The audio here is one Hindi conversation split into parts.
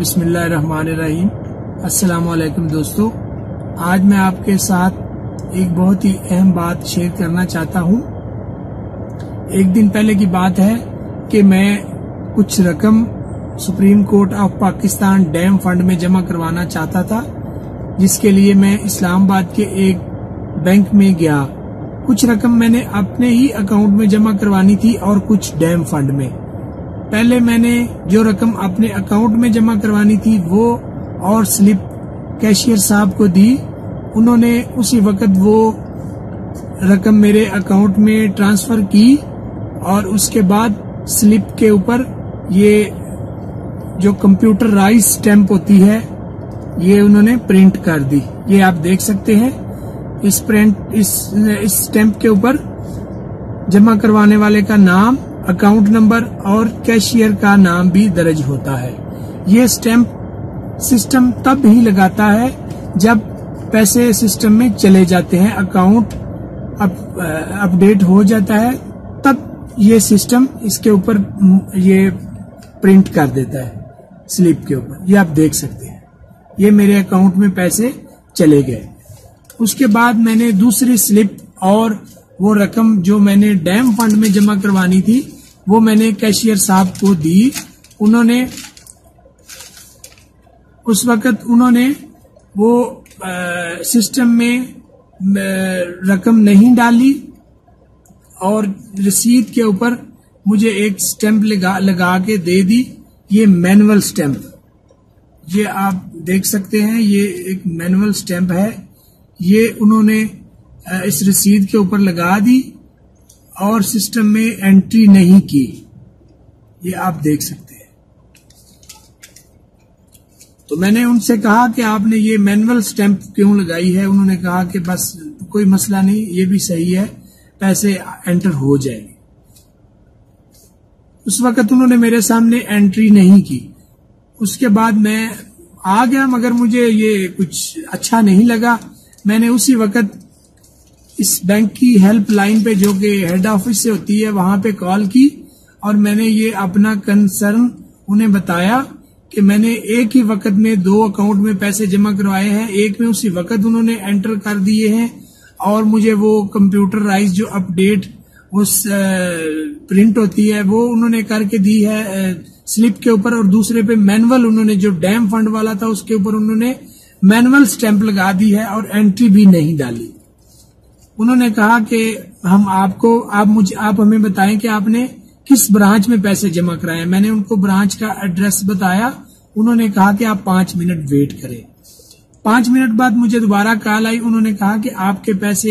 बिस्मिल्लाहिर्रहमानिर्रहीम। अस्सलाम वालेकुम दोस्तों। आज मैं आपके साथ एक बहुत ही अहम बात शेयर करना चाहता हूँ। एक दिन पहले की बात है कि मैं कुछ रकम supreme court of Pakistan dam fund में जमा करवाना चाहता था, जिसके लिए मैं इस्लामाबाद के एक बैंक में गया। कुछ रकम मैंने अपने ही अकाउंट में जमा करवानी थी और कुछ डैम फंड में। पहले मैंने जो रकम अपने अकाउंट में जमा करवानी थी, वो और स्लिप कैशियर साहब को दी। उन्होंने उसी वक्त वो रकम मेरे अकाउंट में ट्रांसफ़र की और उसके बाद स्लिप के ऊपर ये जो कंप्यूटराइज स्टैंप होती है, ये उन्होंने प्रिंट कर दी। ये आप देख सकते हैं, इस प्रिंट, इस इस स्टैंप के ऊपर जमा करवाने वाले का नाम अकाउंट नंबर और कैशियर का नाम भी दर्ज होता है। ये स्टैंप सिस्टम तब ही लगाता है जब पैसे सिस्टम में चले जाते हैं अकाउंट अप, अपडेट हो जाता है तब ये सिस्टम इसके ऊपर ये प्रिंट कर देता है स्लिप के ऊपर। ये आप देख सकते हैं। ये मेरे अकाउंट में पैसे चले गए। उसके बाद मैंने दूसरी स्लिप और वो रकम जो मैंने डैम फंड में जमा करवानी थी वो मैंने कैशियर साहब को दी। उन्होंने उस वक्त उन्होंने वो आ, सिस्टम में रकम नहीं डाली और रसीद के ऊपर मुझे एक स्टैंप लगा लगा के दे दी। ये मैनुअल स्टैंप। ये आप देख सकते हैं ये एक मैनुअल स्टैंप है। ये उन्होंने इस रसीद के ऊपर लगा दी और सिस्टम में एंट्री नहीं की। ये आप देख सकते हैं। तो मैंने उनसे कहा कि आपने ये मैनुअल स्टैंप क्यों लगाई है? उन्होंने कहा कि बस कोई मसला नहीं, ये भी सही है, पैसे एंटर हो जाएँगे। उस वक्त उन्होंने मेरे सामने एंट्री नहीं की। उसके बाद मैं आ गया, मगर मुझे ये कुछ अच्छा नहीं लगा। मैंने उसी वक्त इस बैंक की हेल्पलाइन पे जो कि हेड ऑफ़िस से होती है, वहाँ पे कॉल की और मैंने ये अपना कंसर्न उन्हें बताया कि मैंने एक ही वक्त में दो अकाउंट में पैसे जमा करवाए हैं। एक में उसी वक्त उन्होंने एंटर कर दिए हैं और मुझे वो कंप्यूटराइज जो अपडेट वो प्रिंट होती है, वो उन्होंने करके दी है स्लिप के ऊपर और दूसरे पे मैनुअल उन्होंने जो डैम फंड वाला था, उसके ऊपर उन्होंने मैनुअल स्टैंप लगा दी है और एंट्री भी नहीं डाली। उन्होंने कहा कि हम आपको, आप मुझे, आप हमें बताएँ कि आपने किस ब्रांच में पैसे जमा कराए मैंने उनको ब्रांच का एड्रेस बताया। उन्होंने कहा कि आप पाँच मिनट वेट करें। पाँच मिनट बाद मुझे दोबारा कॉल आई। उन्होंने कहा कि आपके पैसे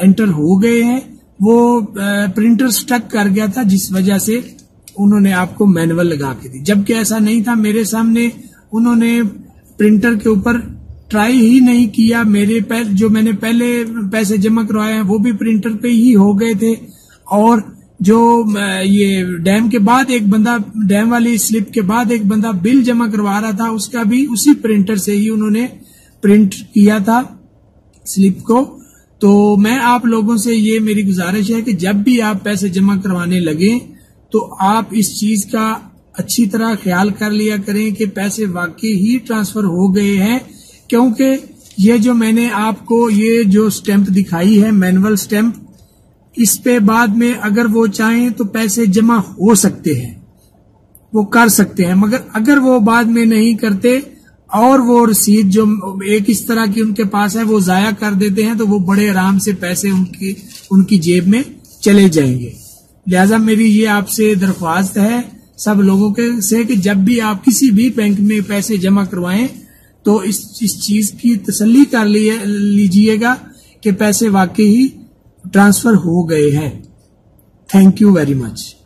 एंटर हो गए हैं। वो प्रिंटर स्टक कर गया था, जिस वजह से उन्होंने आपको मैनुअल लगा के दी। जबकि ऐसा नहीं था। मेरे सामने उन्होंने प्रिंटर के ऊपर ट्राई ही नहीं किया। मेरे पैसे जो मैंने पहले पैसे जमा करवाए हैं, वो भी प्रिंटर पे ही हो गए थे। और जो ये डैम के बाद एक बंदा, डैम वाली स्लिप के बाद एक बंदा बिल जमा करवा रहा था, उसका भी उसी प्रिंटर से ही उन्होंने प्रिंट किया था स्लिप को। तो मैं आप लोगों से ये मेरी गुजारिश है कि जब भी आप पैसे जमा करवाने लगे तो आप इस चीज़ का अच्छी तरह ख्याल कर लिया करें कि पैसे वाकई ही ट्रांसफ़र हो गए हैं। क्योंकि ये जो मैंने आपको ये जो स्टैंप दिखाई है मैनुअल स्टैंप इस पे बाद में अगर वो चाहें तो पैसे जमा हो सकते हैं। वो कर सकते हैं, मगर अगर वो बाद में नहीं करते और वो रसीद जो एक इस तरह की उनके पास है, वो जाया कर देते हैं तो वो बड़े आराम से पैसे उनकी उनकी जेब में चले जाएँगे। लिहाजा मेरी ये आपसे दरख्वास्त है सब लोगों के से कि जब भी आप किसी भी बैंक में पैसे जमा करवाएँ तो इस इस चीज़ की तसल्ली कर लीजिएगा कि पैसे वाकई ही ट्रांसफ़र हो गए हैं। Thank you very much